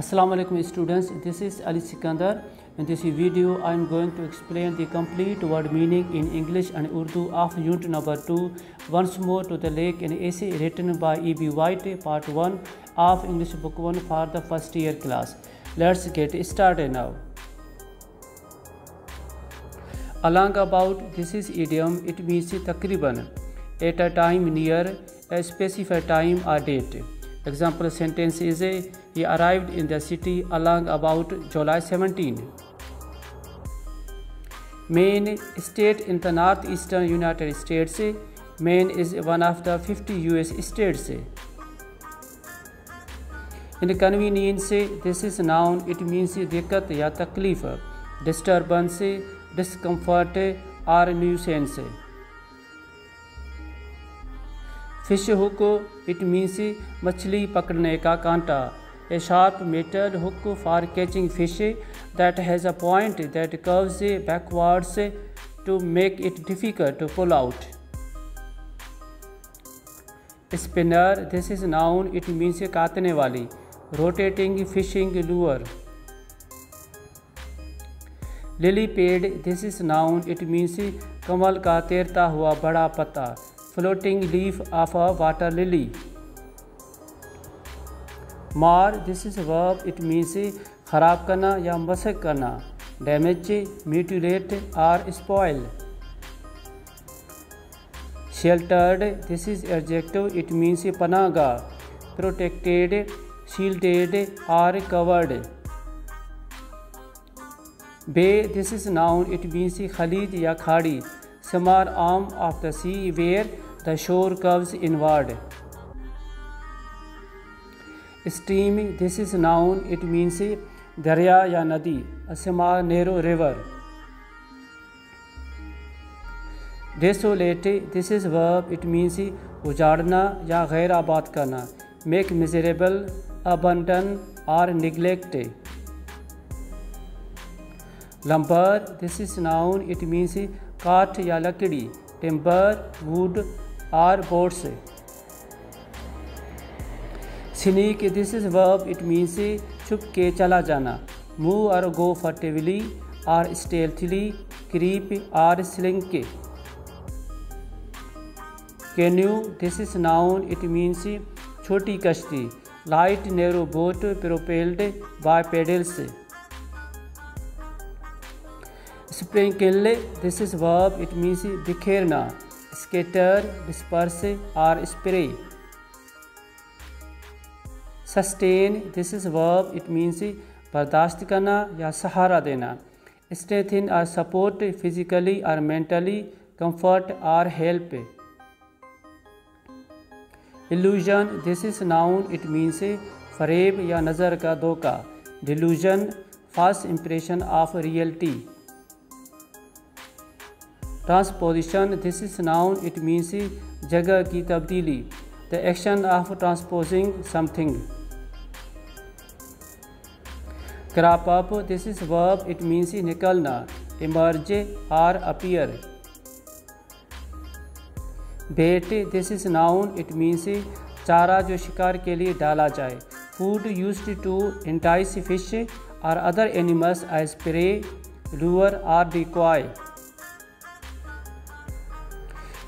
Assalamu alaikum students. This is Ali Sikandar. In this video I am going to explain the complete word meaning in English and Urdu of unit number 2 once more to the lake an essay written by E.B. White part 1 of English book 1 for the first year class. Let's get started now. Along about this is idiom it means takriban at a time near a specified time or date Example sentence is a, he arrived in the city along about July 17. Maine state in the northeastern United States. Maine is one of the 50 US states. Inconvenience this is noun it means दिक्कत या तकलीफ़ disturbance discomfort or nuisance fish hook, it means मछली पकड़ने का कांटा। A sharp metal hook for catching fish that has a point that curves backwards to make it difficult to pull out spinner this is noun it means काटने वाली। Rotating fishing lure lily pad this is noun it means कमल का तैरता हुआ बड़ा पत्ता। Floating leaf of a water lily. Mar this is verb it means ख़राब करना या मसक करना। Damage mutilate or spoil sheltered this is adjective it means पनागा। Protected shielded or covered bay this is noun it means Khalid या खाड़ी। Summer arm of the sea where Shore curves inward. Stream, this is noun, it means darya ya nadi, a small narrow river. Desolate, this is verb, it means उजाड़ना या गैर आबाद करना make miserable abandon or neglect. Lumber, this is noun, it means काठ या लकड़ी timber wood or board से। Sneak this is verb it means छुप के चला जाना। मूव और go furtively or stealthily, creep, or slink. Canoe this is noun it means छोटी कश्ती। Light narrow boat propelled by paddles sprinkle this is verb it means बिखेरना। Scatter, disperse or spray. Sustain this is verb it means बर्दाश्त करना या सहारा देना। Strengthen और support physically और mentally comfort और help illusion this is noun it means फरेब या नज़र का धोखा। Delusion false impression of reality transposition this is noun it means जगह की तब्दीली the action of transposing something crop up this is verb it means निकलना emerge or appear bait this is noun it means चारा जो शिकार के लिए डाला जाए food used to entice fish और other animals as prey lure or decoy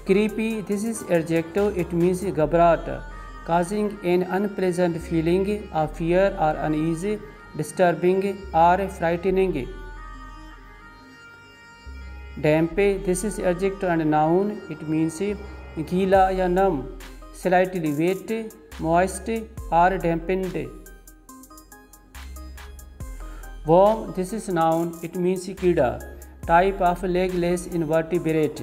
Creepy, this is adjective, it means gabrat, causing an unpleasant feeling of fear or uneasy, disturbing or frightening. Damp, this is adjective and noun, it means gila ya numb, slightly wet, moist or dampened. Worm, this is noun, it means kida, type of legless invertebrate.